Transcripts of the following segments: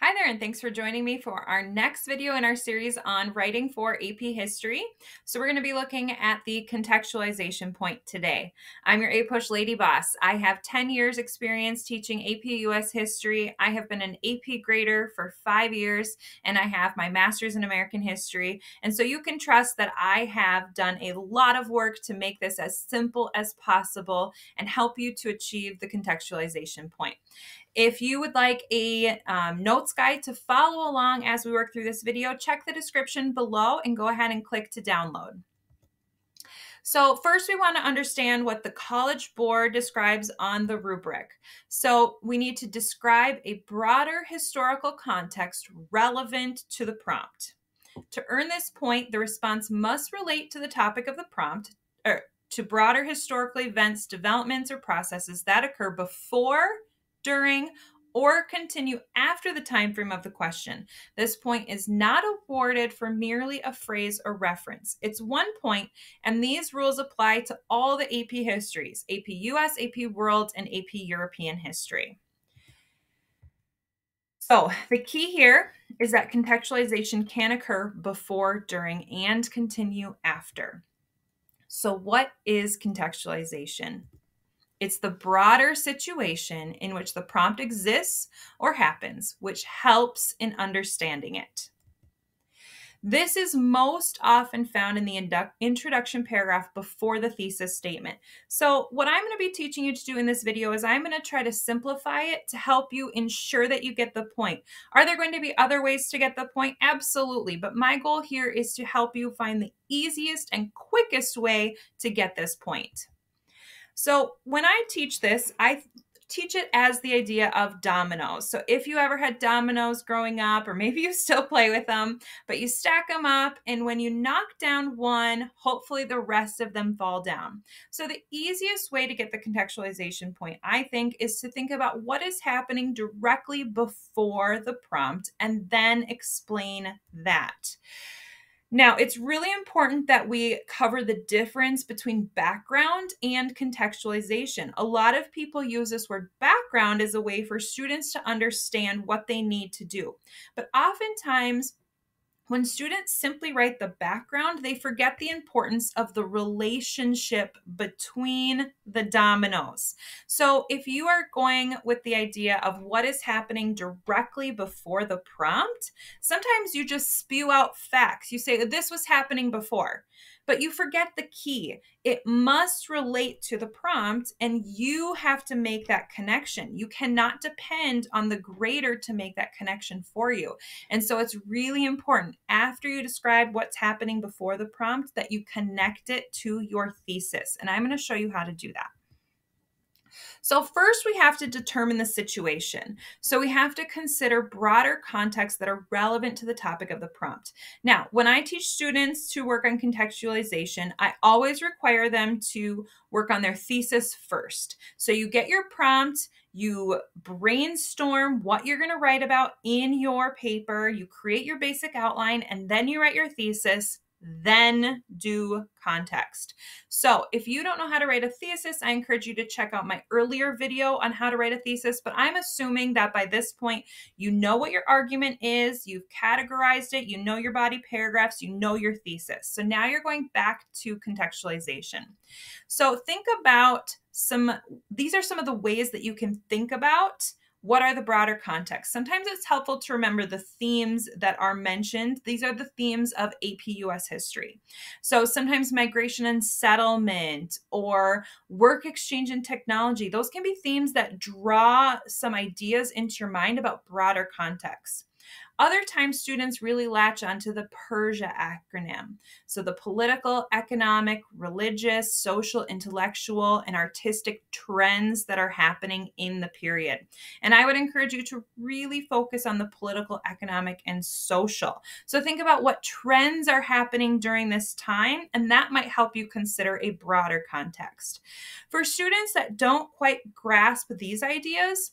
Hi there, and thanks for joining me for our next video in our series on writing for AP History. So we're going to be looking at the contextualization point today. I'm your APUSH Lady Boss. I have 10 years experience teaching AP US History. I have been an AP grader for five years, and I have my Master's in American History. And so you can trust that I have done a lot of work to make this as simple as possible and help you to achieve the contextualization point. If you would like a um, notes guide to follow along as we work through this video, check the description below and go ahead and click to download. So first we want to understand what the College Board describes on the rubric. So we need to describe a broader historical context relevant to the prompt. To earn this point, the response must relate to the topic of the prompt, or to broader historical events, developments, or processes that occur before during, or continue after the time frame of the question. This point is not awarded for merely a phrase or reference. It's one point, and these rules apply to all the AP histories AP US, AP World, and AP European history. So, the key here is that contextualization can occur before, during, and continue after. So, what is contextualization? It's the broader situation in which the prompt exists or happens, which helps in understanding it. This is most often found in the introduction paragraph before the thesis statement. So what I'm going to be teaching you to do in this video is I'm going to try to simplify it to help you ensure that you get the point. Are there going to be other ways to get the point? Absolutely. But my goal here is to help you find the easiest and quickest way to get this point. So when I teach this, I teach it as the idea of dominoes. So if you ever had dominoes growing up, or maybe you still play with them, but you stack them up, and when you knock down one, hopefully the rest of them fall down. So the easiest way to get the contextualization point, I think, is to think about what is happening directly before the prompt and then explain that. Now, it's really important that we cover the difference between background and contextualization. A lot of people use this word background as a way for students to understand what they need to do. But oftentimes, when students simply write the background, they forget the importance of the relationship between the dominoes. So, if you are going with the idea of what is happening directly before the prompt, sometimes you just spew out facts. You say, This was happening before but you forget the key. It must relate to the prompt, and you have to make that connection. You cannot depend on the grader to make that connection for you. And so it's really important after you describe what's happening before the prompt that you connect it to your thesis. And I'm going to show you how to do that. So, first, we have to determine the situation. So, we have to consider broader contexts that are relevant to the topic of the prompt. Now, when I teach students to work on contextualization, I always require them to work on their thesis first. So, you get your prompt, you brainstorm what you're going to write about in your paper, you create your basic outline, and then you write your thesis then do context. So, if you don't know how to write a thesis, I encourage you to check out my earlier video on how to write a thesis. But I'm assuming that by this point, you know what your argument is, you've categorized it, you know your body paragraphs, you know your thesis. So, now you're going back to contextualization. So, think about some, these are some of the ways that you can think about what are the broader contexts? Sometimes it's helpful to remember the themes that are mentioned. These are the themes of AP US history. So sometimes migration and settlement or work exchange and technology, those can be themes that draw some ideas into your mind about broader contexts. Other times, students really latch onto the PERSIA acronym. So, the political, economic, religious, social, intellectual, and artistic trends that are happening in the period. And I would encourage you to really focus on the political, economic, and social. So, think about what trends are happening during this time, and that might help you consider a broader context. For students that don't quite grasp these ideas,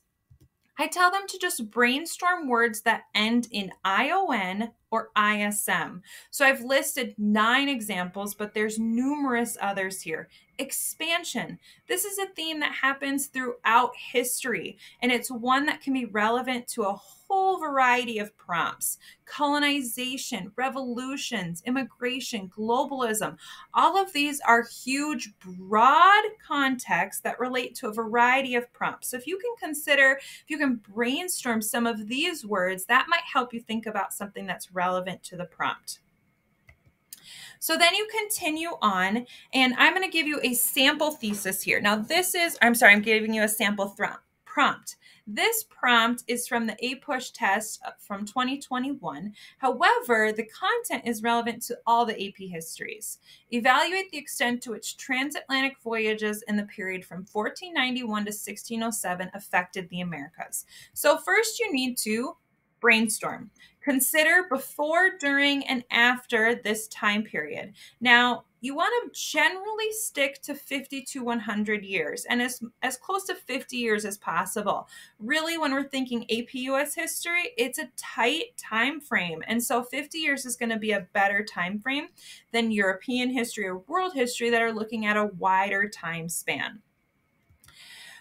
I tell them to just brainstorm words that end in ION or ISM. So I've listed nine examples, but there's numerous others here. Expansion. This is a theme that happens throughout history, and it's one that can be relevant to a whole variety of prompts colonization, revolutions, immigration, globalism. All of these are huge, broad contexts that relate to a variety of prompts. So if you can consider, if you can brainstorm some of these words, that might help you think about something that's relevant to the prompt. So then you continue on, and I'm going to give you a sample thesis here. Now, this is, I'm sorry, I'm giving you a sample prompt. This prompt is from the APUSH test from 2021. However, the content is relevant to all the AP histories. Evaluate the extent to which transatlantic voyages in the period from 1491 to 1607 affected the Americas. So, first, you need to brainstorm. Consider before, during, and after this time period. Now, you want to generally stick to 50 to 100 years and as, as close to 50 years as possible. Really, when we're thinking AP US history, it's a tight time frame. And so 50 years is going to be a better time frame than European history or world history that are looking at a wider time span.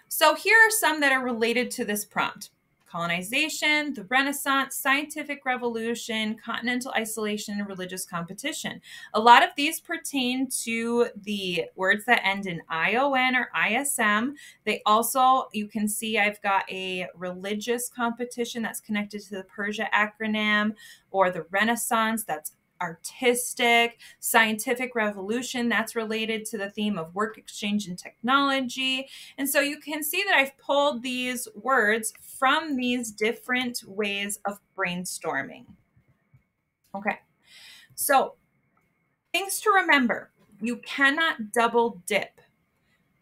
So here are some that are related to this prompt colonization, the Renaissance, scientific revolution, continental isolation, and religious competition. A lot of these pertain to the words that end in ION or ISM. They also, you can see I've got a religious competition that's connected to the Persia acronym or the Renaissance that's artistic, scientific revolution that's related to the theme of work exchange and technology. And so you can see that I've pulled these words from these different ways of brainstorming. Okay, so things to remember you cannot double dip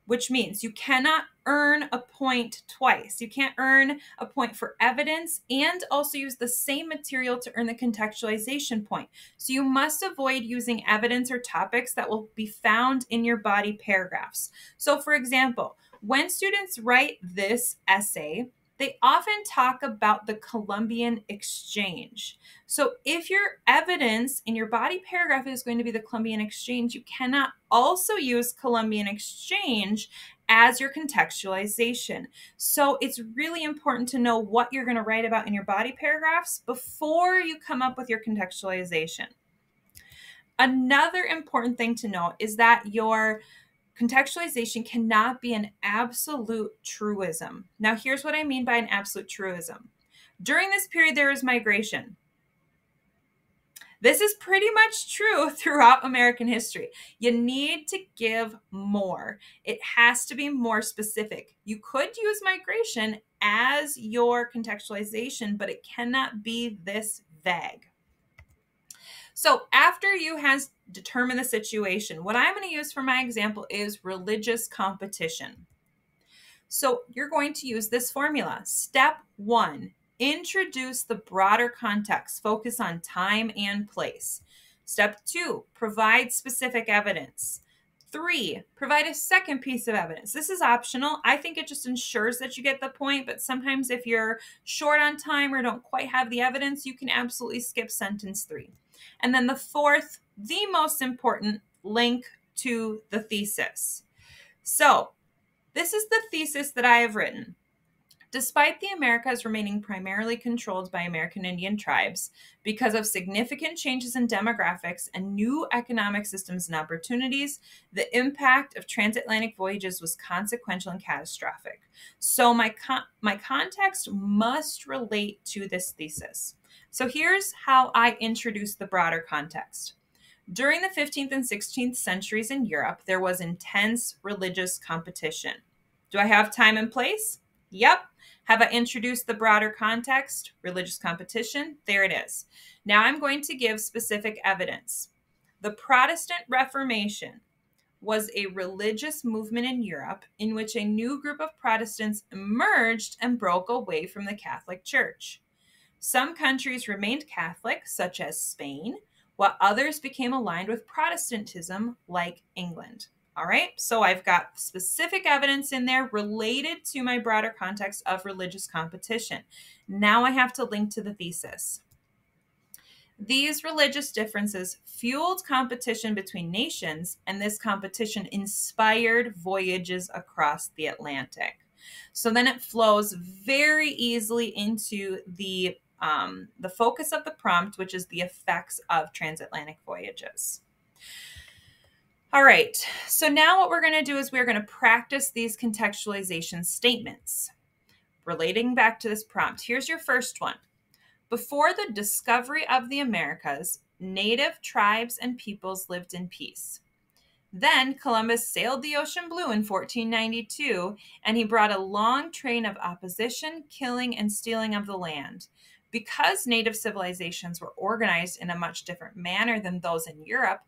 which means you cannot earn a point twice. You can't earn a point for evidence and also use the same material to earn the contextualization point. So you must avoid using evidence or topics that will be found in your body paragraphs. So, for example, when students write this essay, they often talk about the Columbian Exchange. So, if your evidence in your body paragraph is going to be the Columbian Exchange, you cannot also use Columbian Exchange as your contextualization. So, it's really important to know what you're going to write about in your body paragraphs before you come up with your contextualization. Another important thing to note is that your contextualization cannot be an absolute truism. Now, here's what I mean by an absolute truism. During this period, there is migration. This is pretty much true throughout American history. You need to give more. It has to be more specific. You could use migration as your contextualization, but it cannot be this vague. So after you has determined the situation, what I'm going to use for my example is religious competition. So you're going to use this formula. Step one, introduce the broader context, focus on time and place. Step two, provide specific evidence. Three, provide a second piece of evidence. This is optional. I think it just ensures that you get the point, but sometimes if you're short on time or don't quite have the evidence, you can absolutely skip sentence three. And then the fourth, the most important, link to the thesis. So, this is the thesis that I have written. Despite the Americas remaining primarily controlled by American Indian tribes, because of significant changes in demographics and new economic systems and opportunities, the impact of transatlantic voyages was consequential and catastrophic. So my con- my context must relate to this thesis. So here's how I introduce the broader context. During the 15th and 16th centuries in Europe, there was intense religious competition. Do I have time and place? Yep. Have I introduced the broader context? Religious competition? There it is. Now I'm going to give specific evidence. The Protestant Reformation was a religious movement in Europe in which a new group of Protestants emerged and broke away from the Catholic Church. Some countries remained Catholic, such as Spain, while others became aligned with Protestantism, like England. All right, so I've got specific evidence in there related to my broader context of religious competition. Now I have to link to the thesis. These religious differences fueled competition between nations, and this competition inspired voyages across the Atlantic. So then it flows very easily into the um, the focus of the prompt, which is the effects of transatlantic voyages. All right, so now what we're going to do is we're going to practice these contextualization statements. Relating back to this prompt, here's your first one. Before the discovery of the Americas, native tribes and peoples lived in peace. Then Columbus sailed the ocean blue in 1492, and he brought a long train of opposition, killing, and stealing of the land. Because native civilizations were organized in a much different manner than those in Europe,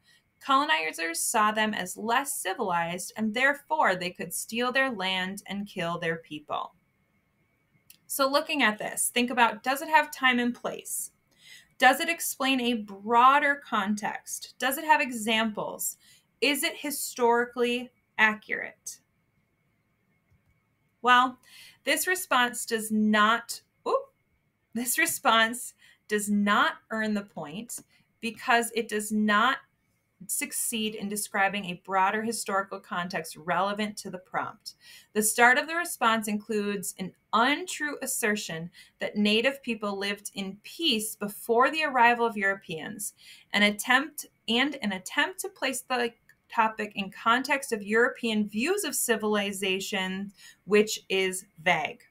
colonizers saw them as less civilized, and therefore they could steal their land and kill their people. So, looking at this, think about does it have time and place? Does it explain a broader context? Does it have examples? Is it historically accurate? Well, this response does not, ooh, this response does not earn the point because it does not succeed in describing a broader historical context relevant to the prompt. The start of the response includes an untrue assertion that Native people lived in peace before the arrival of Europeans, an attempt and an attempt to place the topic in context of European views of civilization, which is vague.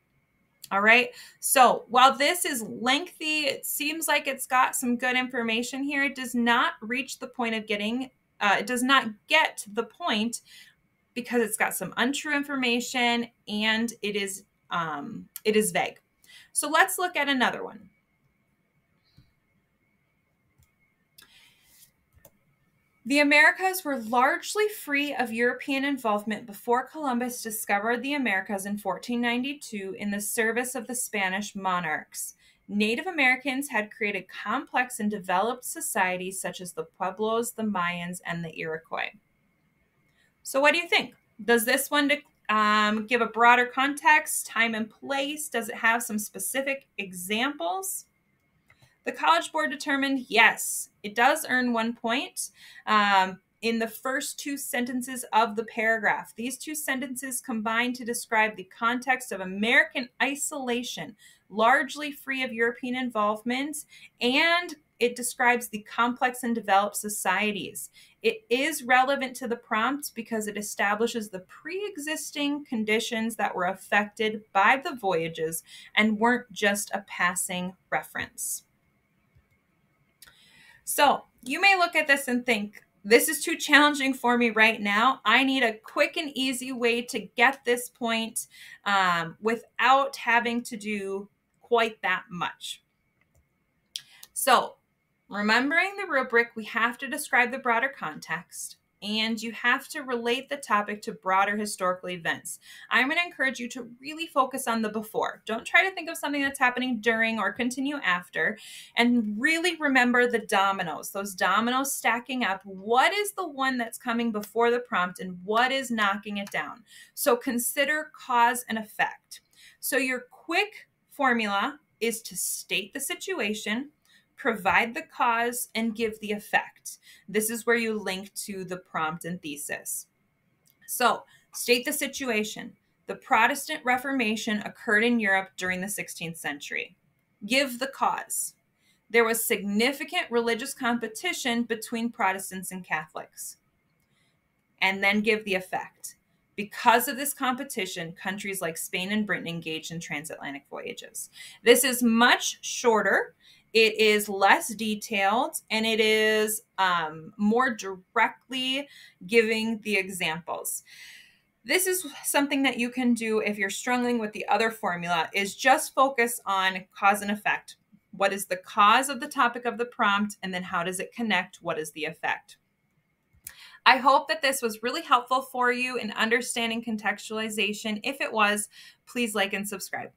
All right. So while this is lengthy, it seems like it's got some good information here. It does not reach the point of getting, uh, it does not get to the point because it's got some untrue information and it is um, it is vague. So let's look at another one. The Americas were largely free of European involvement before Columbus discovered the Americas in 1492 in the service of the Spanish monarchs. Native Americans had created complex and developed societies such as the Pueblos, the Mayans, and the Iroquois. So, what do you think? Does this one um, give a broader context, time and place? Does it have some specific examples? The College Board determined yes, it does earn one point um, in the first two sentences of the paragraph. These two sentences combine to describe the context of American isolation, largely free of European involvement, and it describes the complex and developed societies. It is relevant to the prompt because it establishes the pre existing conditions that were affected by the voyages and weren't just a passing reference. So you may look at this and think, this is too challenging for me right now. I need a quick and easy way to get this point um, without having to do quite that much. So, remembering the rubric, we have to describe the broader context and you have to relate the topic to broader historical events. I'm going to encourage you to really focus on the before. Don't try to think of something that's happening during or continue after, and really remember the dominoes, those dominoes stacking up. What is the one that's coming before the prompt, and what is knocking it down? So consider cause and effect. So your quick formula is to state the situation provide the cause, and give the effect. This is where you link to the prompt and thesis. So, state the situation. The Protestant Reformation occurred in Europe during the 16th century. Give the cause. There was significant religious competition between Protestants and Catholics. And then give the effect. Because of this competition, countries like Spain and Britain engaged in transatlantic voyages. This is much shorter it is less detailed and it is um, more directly giving the examples. This is something that you can do if you're struggling with the other formula is just focus on cause and effect. What is the cause of the topic of the prompt and then how does it connect? What is the effect? I hope that this was really helpful for you in understanding contextualization. If it was, please like and subscribe.